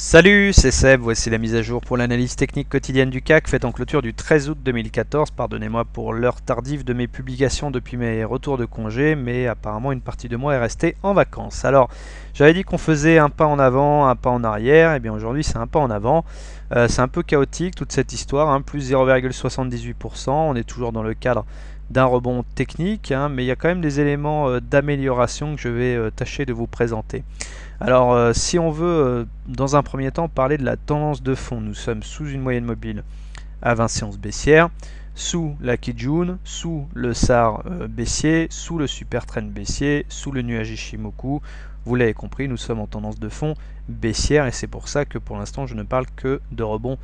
Salut, c'est Seb, voici la mise à jour pour l'analyse technique quotidienne du CAC faite en clôture du 13 août 2014. Pardonnez-moi pour l'heure tardive de mes publications depuis mes retours de congé, mais apparemment une partie de moi est restée en vacances. Alors, j'avais dit qu'on faisait un pas en avant, un pas en arrière, et bien aujourd'hui c'est un pas en avant. Euh, c'est un peu chaotique toute cette histoire, hein. plus 0,78%, on est toujours dans le cadre d'un rebond technique, hein, mais il y a quand même des éléments euh, d'amélioration que je vais euh, tâcher de vous présenter. Alors, si on veut, dans un premier temps, parler de la tendance de fond, nous sommes sous une moyenne mobile à 20 séances baissières, sous la Kijun, sous le SAR baissier, sous le super trend baissier, sous le nuage Ishimoku. Vous l'avez compris, nous sommes en tendance de fond baissière et c'est pour ça que pour l'instant je ne parle que de rebond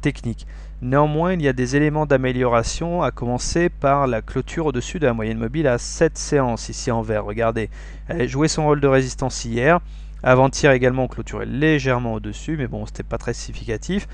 technique. Néanmoins, il y a des éléments d'amélioration, à commencer par la clôture au-dessus de la moyenne mobile à 7 séances, ici en vert. Regardez, elle a joué son rôle de résistance hier. Avant-hier également, on légèrement au-dessus, mais bon, c'était pas très significatif.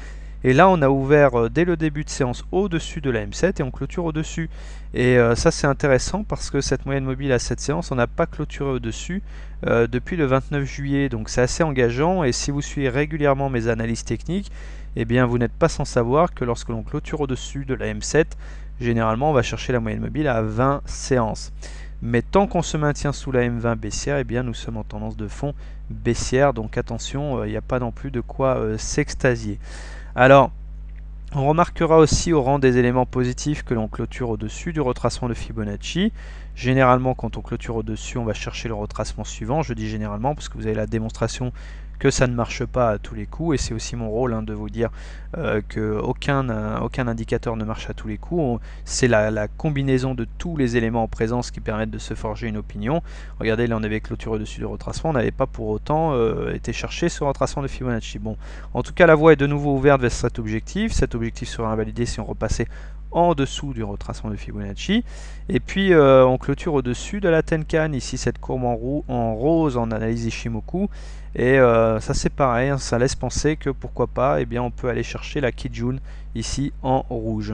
Et là, on a ouvert euh, dès le début de séance au-dessus de la M7 et on clôture au-dessus. Et euh, ça, c'est intéressant parce que cette moyenne mobile à cette séance, on n'a pas clôturé au-dessus euh, depuis le 29 juillet. Donc c'est assez engageant. Et si vous suivez régulièrement mes analyses techniques, eh bien vous n'êtes pas sans savoir que lorsque l'on clôture au-dessus de la M7, généralement on va chercher la moyenne mobile à 20 séances. Mais tant qu'on se maintient sous la M20 baissière, eh bien nous sommes en tendance de fond baissière, donc attention, il n'y a pas non plus de quoi s'extasier. Alors, on remarquera aussi au rang des éléments positifs que l'on clôture au-dessus du retracement de Fibonacci. Généralement, quand on clôture au-dessus, on va chercher le retracement suivant. Je dis généralement parce que vous avez la démonstration que ça ne marche pas à tous les coups et c'est aussi mon rôle hein, de vous dire euh, euh, aucun indicateur ne marche à tous les coups. C'est la, combinaison de tous les éléments en présence qui permettent de se forger une opinion. Regardez, là on avait clôture au-dessus du retracement, on n'avait pas pour autant euh, été chercher ce retracement de Fibonacci. Bon, en tout cas la voie est de nouveau ouverte vers cet objectif. Cet objectif sera invalidé si on repassait en dessous du retracement de Fibonacci. Et puis on clôture au-dessus de la Tenkan, ici cette courbe en, en rose en analyse Ishimoku. Et euh, ça c'est pareil, hein, ça laisse penser que pourquoi pas, eh bien, on peut aller chercher la Kijun ici en rouge.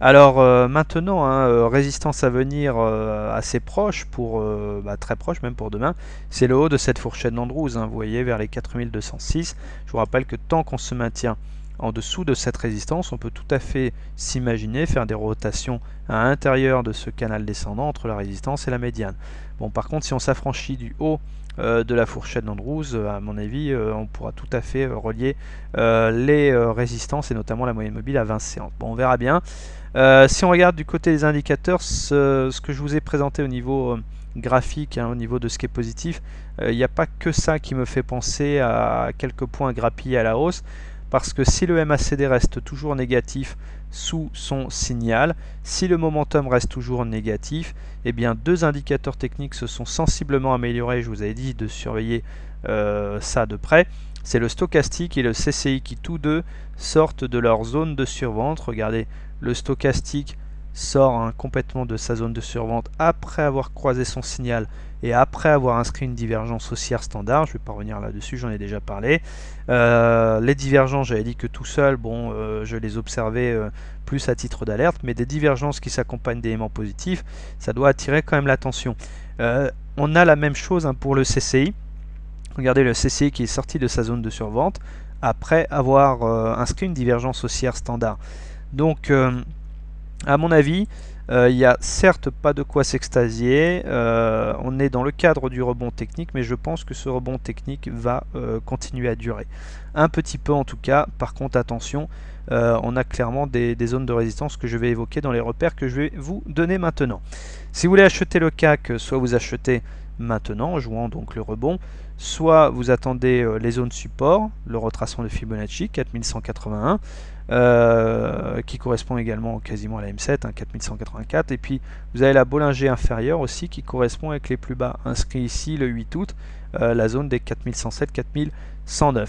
Alors euh, maintenant, hein, euh, résistance à venir assez proche, pour bah, très proche même pour demain, c'est le haut de cette fourchette d'Andrews, hein, vous voyez, vers les 4206. Je vous rappelle que tant qu'on se maintient en dessous de cette résistance, on peut tout à fait s'imaginer faire des rotations à l'intérieur de ce canal descendant entre la résistance et la médiane. Bon, par contre, si on s'affranchit du haut euh, de la fourchette d'Andrews, euh, à mon avis, euh, on pourra tout à fait relier les résistances et notamment la moyenne mobile à 20 séances. Bon, on verra bien. si on regarde du côté des indicateurs, ce, que je vous ai présenté au niveau graphique, hein, au niveau de ce qui est positif, il n'y a pas que ça qui me fait penser à quelques points grappillés à la hausse parce que si le MACD reste toujours négatif sous son signal, si le momentum reste toujours négatif, eh bien deux indicateurs techniques se sont sensiblement améliorés, je vous avais dit de surveiller euh, ça de près, c'est le stochastique et le CCI qui tous deux sortent de leur zone de survente. Regardez, le stochastique sort hein, complètement de sa zone de survente après avoir croisé son signal et après avoir inscrit une divergence haussière standard, je ne vais pas revenir là-dessus, j'en ai déjà parlé. Euh, les divergences, j'avais dit que tout seul, bon, euh, je les observais euh, plus à titre d'alerte, mais des divergences qui s'accompagnent d'éléments positifs, ça doit attirer quand même l'attention. on a la même chose hein, pour le CCI. Regardez le CCI qui est sorti de sa zone de survente après avoir inscrit une divergence haussière standard. Donc, à mon avis, euh, il n'y a certes pas de quoi s'extasier, euh, on est dans le cadre du rebond technique, mais je pense que ce rebond technique va euh, continuer à durer. Un petit peu en tout cas, par contre attention, on a clairement des, des, zones de résistance que je vais évoquer dans les repères que je vais vous donner maintenant. Si vous voulez acheter le CAC, soit vous achetez maintenant, en jouant donc le rebond, soit vous attendez les zones support, le retracement de Fibonacci, 4181, euh, qui correspond également quasiment à la M7, 4184. Hein, et puis vous avez la Bollinger inférieure aussi qui correspond avec les plus bas inscrits ici le 8 août, euh, la zone des 4107-4109.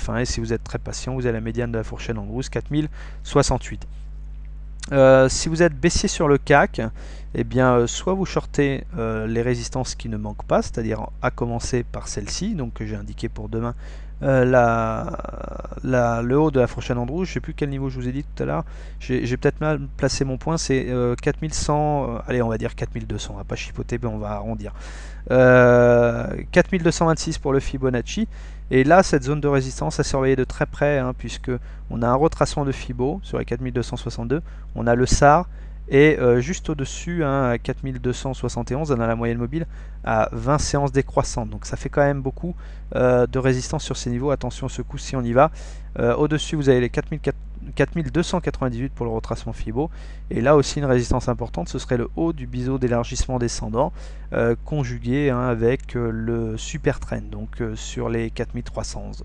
Hein, et si vous êtes très patient, vous avez la médiane de la fourchette en rouge 4068. Euh, si vous êtes baissier sur le CAC, eh bien, soit vous shortez les résistances qui ne manquent pas, c'est-à-dire à commencer par celle-ci, donc que j'ai indiqué pour demain euh, le haut de la fourchette en rouge, je sais plus quel niveau je vous ai dit tout à l'heure, j'ai peut-être mal placé mon point, c'est 4100, euh, allez on va dire 4200, on va pas chipoter mais on va arrondir. 4226 pour le Fibonacci, et là cette zone de résistance à surveiller de très près, hein, puisque on a un retracement de Fibo sur les 4262, on a le SAR, et euh, juste au-dessus, hein, à 4271, on a la moyenne mobile à 20 séances décroissantes. Donc ça fait quand même beaucoup euh, de résistance sur ces niveaux. Attention ce coup si on y va. Euh, au-dessus, vous avez les 4298 pour le retracement FIBO. Et là aussi une résistance importante, ce serait le haut du biseau d'élargissement descendant, conjugué hein, avec le super trend, donc sur les 4311.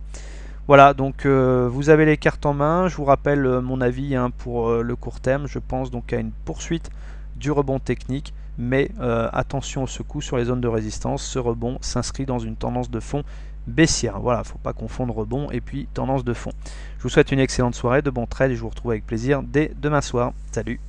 Voilà, donc euh, vous avez les cartes en main. Je vous rappelle euh, mon avis hein, pour euh, le court terme. Je pense donc à une poursuite du rebond technique. Mais attention au secoues sur les zones de résistance. Ce rebond s'inscrit dans une tendance de fond baissière. Voilà, faut pas confondre rebond et puis tendance de fond. Je vous souhaite une excellente soirée, de bons trades et je vous retrouve avec plaisir dès demain soir. Salut